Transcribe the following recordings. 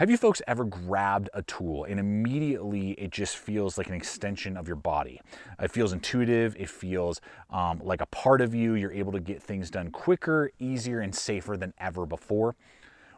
Have you folks ever grabbed a tool and immediately it just feels like an extension of your body? It feels intuitive, it feels um, like a part of you. You're able to get things done quicker, easier, and safer than ever before.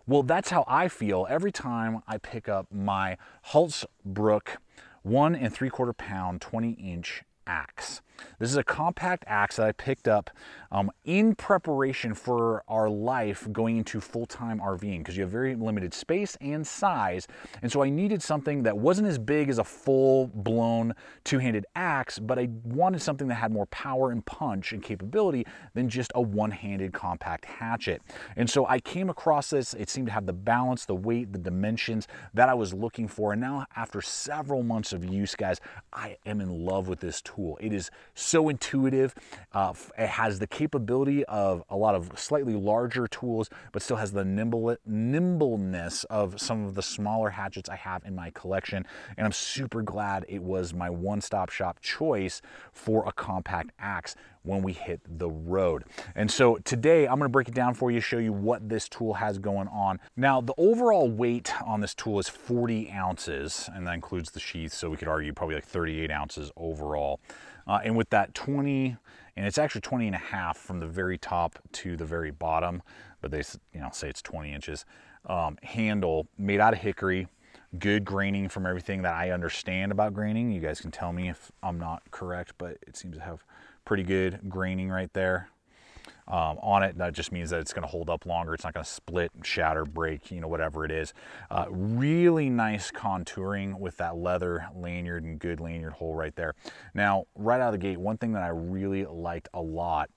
Well, that's how I feel every time I pick up my Hults Bruk one and three quarter pound, 20 inch axe. This is a compact axe that I picked up um, in preparation for our life going into full-time RVing because you have very limited space and size. And so I needed something that wasn't as big as a full-blown two-handed axe, but I wanted something that had more power and punch and capability than just a one-handed compact hatchet. And so I came across this. It seemed to have the balance, the weight, the dimensions that I was looking for. And now after several months of use, guys, I am in love with this tool. It is so intuitive. Uh, it has the capability of a lot of slightly larger tools, but still has the nimble, nimbleness of some of the smaller hatchets I have in my collection. And I'm super glad it was my one-stop shop choice for a compact axe when we hit the road. And so today I'm gonna break it down for you, show you what this tool has going on. Now, the overall weight on this tool is 40 ounces, and that includes the sheath, so we could argue probably like 38 ounces overall. Uh, and with that 20, and it's actually 20 and a half from the very top to the very bottom, but they you know say it's 20 inches, um, handle made out of hickory, good graining from everything that I understand about graining. You guys can tell me if I'm not correct, but it seems to have pretty good graining right there um, on it. That just means that it's going to hold up longer. It's not going to split, shatter, break, you know, whatever it is. Uh, really nice contouring with that leather lanyard and good lanyard hole right there. Now, right out of the gate, one thing that I really liked a lot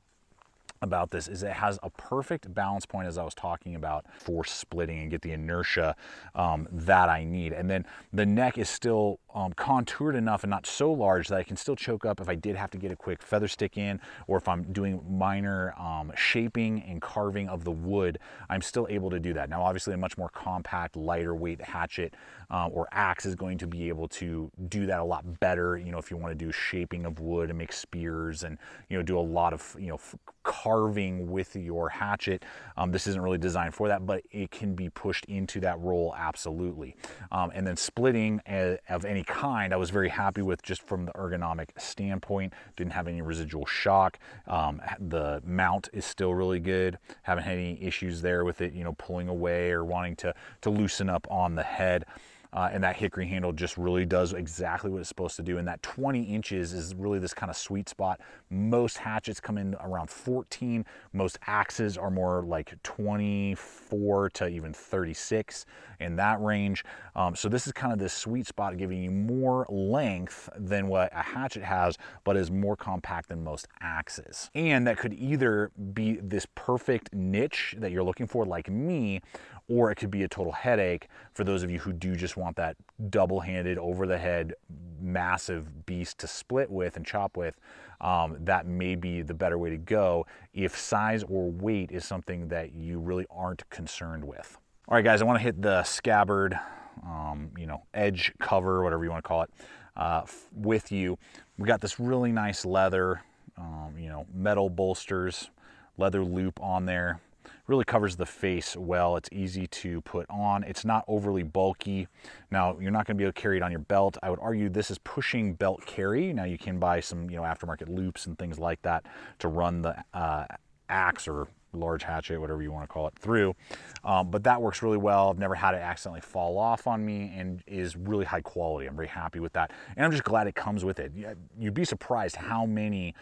about this is it has a perfect balance point as I was talking about for splitting and get the inertia um, that I need. And then the neck is still um, contoured enough and not so large that I can still choke up if I did have to get a quick feather stick in or if I'm doing minor um, shaping and carving of the wood, I'm still able to do that. Now obviously a much more compact, lighter weight hatchet um, or axe is going to be able to do that a lot better. You know, if you want to do shaping of wood and make spears and, you know, do a lot of, you know, carving with your hatchet. Um, this isn't really designed for that, but it can be pushed into that role absolutely. Um, and then splitting a, of any kind, I was very happy with just from the ergonomic standpoint. Didn't have any residual shock. Um, the mount is still really good. Haven't had any issues there with it, you know, pulling away or wanting to, to loosen up on the head. Uh, and that hickory handle just really does exactly what it's supposed to do. And that 20 inches is really this kind of sweet spot. Most hatchets come in around 14. Most axes are more like 24 to even 36 in that range. Um, so this is kind of this sweet spot giving you more length than what a hatchet has, but is more compact than most axes. And that could either be this perfect niche that you're looking for like me, or it could be a total headache for those of you who do just want that double-handed, over-the-head, massive beast to split with and chop with. Um, that may be the better way to go if size or weight is something that you really aren't concerned with. All right, guys, I want to hit the scabbard, um, you know, edge cover, whatever you want to call it, uh, with you. We got this really nice leather, um, you know, metal bolsters, leather loop on there really covers the face well. It's easy to put on. It's not overly bulky. Now, you're not gonna be able to carry it on your belt. I would argue this is pushing belt carry. Now you can buy some, you know, aftermarket loops and things like that to run the uh, axe or large hatchet, whatever you want to call it, through. Um, but that works really well. I've never had it accidentally fall off on me and is really high quality. I'm very happy with that. And I'm just glad it comes with it. You'd be surprised how many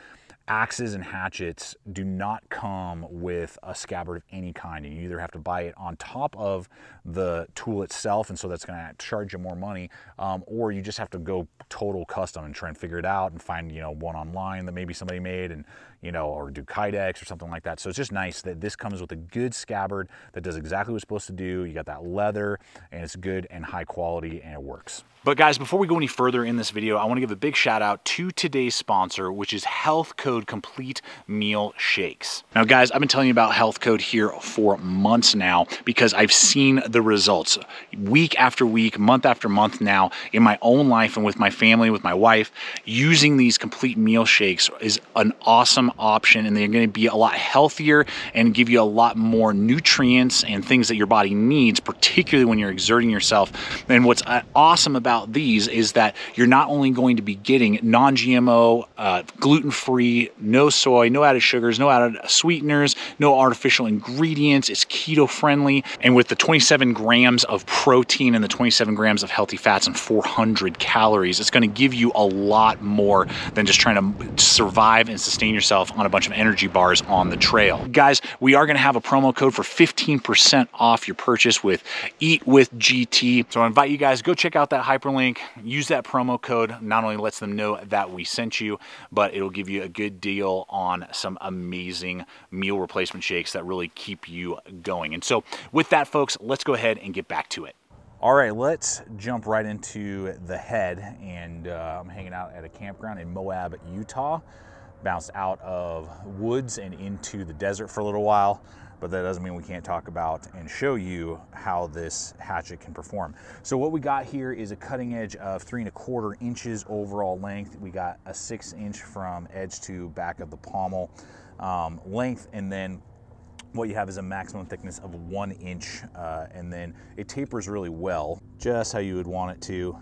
axes and hatchets do not come with a scabbard of any kind. And you either have to buy it on top of the tool itself, and so that's going to charge you more money, um, or you just have to go total custom and try and figure it out and find you know one online that maybe somebody made and you know or do kydex or something like that. So it's just nice that this comes with a good scabbard that does exactly what it's supposed to do. You got that leather, and it's good and high quality, and it works. But guys, before we go any further in this video, I want to give a big shout out to today's sponsor, which is Health Code Complete Meal Shakes. Now guys, I've been telling you about Health Code here for months now because I've seen the results week after week, month after month now in my own life and with my family, with my wife. Using these complete meal shakes is an awesome, option and they're going to be a lot healthier and give you a lot more nutrients and things that your body needs, particularly when you're exerting yourself. And what's uh, awesome about these is that you're not only going to be getting non-GMO, uh, gluten-free, no soy, no added sugars, no added sweeteners, no artificial ingredients. It's keto friendly. And with the 27 grams of protein and the 27 grams of healthy fats and 400 calories, it's going to give you a lot more than just trying to survive and sustain yourself on a bunch of energy bars on the trail. Guys, we are going to have a promo code for 15% off your purchase with Eat with GT. So I invite you guys go check out that hyperlink, use that promo code. Not only lets them know that we sent you, but it'll give you a good deal on some amazing meal replacement shakes that really keep you going. And so with that, folks, let's go ahead and get back to it. All right, let's jump right into the head. And uh, I'm hanging out at a campground in Moab, Utah. Bounced out of woods and into the desert for a little while, but that doesn't mean we can't talk about and show you how this hatchet can perform. So what we got here is a cutting edge of three and a quarter inches overall length. We got a six inch from edge to back of the pommel um, length, and then what you have is a maximum thickness of one inch uh, and then it tapers really well just how you would want it to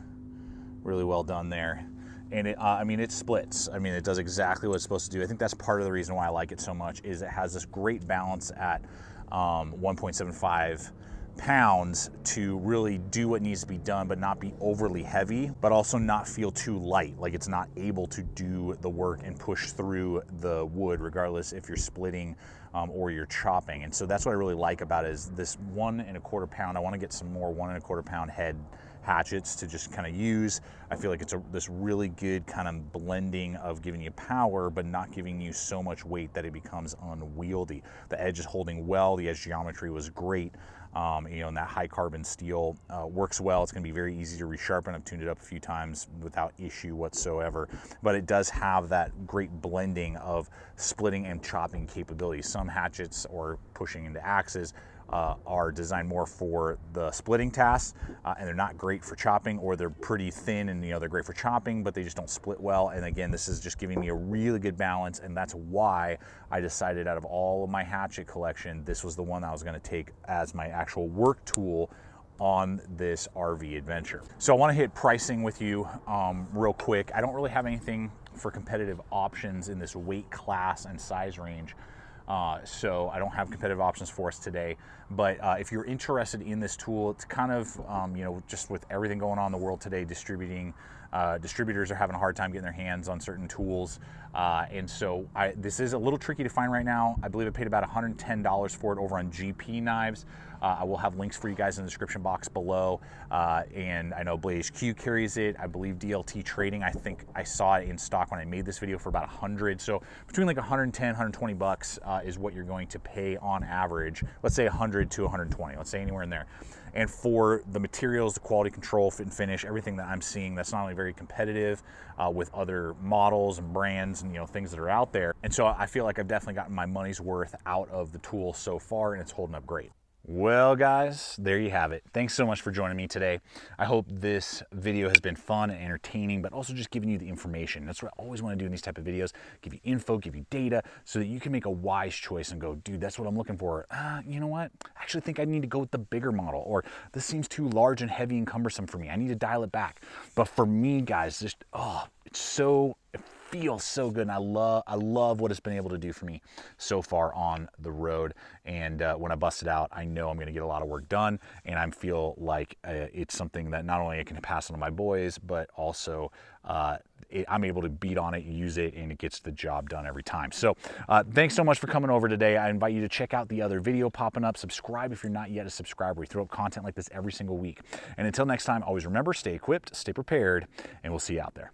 really well done there and it, uh, I mean it splits. I mean it does exactly what it's supposed to do. I think that's part of the reason why I like it so much is it has this great balance at um, 1.75 pounds to really do what needs to be done but not be overly heavy but also not feel too light. Like it's not able to do the work and push through the wood regardless if you're splitting um, or you're chopping. And so that's what I really like about it is this one and a quarter pound. I want to get some more one and a quarter pound head hatchets to just kind of use. I feel like it's a, this really good kind of blending of giving you power, but not giving you so much weight that it becomes unwieldy. The edge is holding well. The edge geometry was great. Um, you know, and that high carbon steel uh, works well. It's going to be very easy to resharpen. I've tuned it up a few times without issue whatsoever. But it does have that great blending of splitting and chopping capabilities. Some hatchets or pushing into axes uh, are designed more for the splitting tasks uh, and they're not great for chopping or they're pretty thin and you know they're great for chopping but they just don't split well and again this is just giving me a really good balance and that's why I decided out of all of my hatchet collection this was the one I was going to take as my actual work tool on this RV adventure. So I want to hit pricing with you um, real quick. I don't really have anything for competitive options in this weight class and size range. Uh, so I don't have competitive options for us today. But uh, if you're interested in this tool, it's kind of, um, you know, just with everything going on in the world today, distributing, uh, distributors are having a hard time getting their hands on certain tools. Uh, and so I, this is a little tricky to find right now. I believe I paid about $110 for it over on GP Knives. Uh, I will have links for you guys in the description box below. Uh, and I know Blade HQ carries it. I believe DLT Trading, I think I saw it in stock when I made this video for about 100. So between like 110, 120 bucks uh, is what you're going to pay on average. Let's say 100 to 120, let's say anywhere in there. And for the materials, the quality control, fit and finish, everything that I'm seeing, that's not only very competitive uh, with other models and brands and you know things that are out there. And so I feel like I've definitely gotten my money's worth out of the tool so far, and it's holding up great. Well, guys, there you have it. Thanks so much for joining me today. I hope this video has been fun and entertaining, but also just giving you the information. That's what I always want to do in these type of videos, give you info, give you data, so that you can make a wise choice and go, dude, that's what I'm looking for. Uh, you know what? I actually think I need to go with the bigger model, or this seems too large and heavy and cumbersome for me. I need to dial it back. But for me, guys, just, oh, it's so feels so good and I love I love what it's been able to do for me so far on the road and uh, when I bust it out I know I'm gonna get a lot of work done and I feel like uh, it's something that not only I can pass on to my boys but also uh, it, I'm able to beat on it, use it, and it gets the job done every time. So uh, thanks so much for coming over today. I invite you to check out the other video popping up. Subscribe if you're not yet a subscriber. We throw up content like this every single week. And until next time, always remember, stay equipped, stay prepared, and we'll see you out there.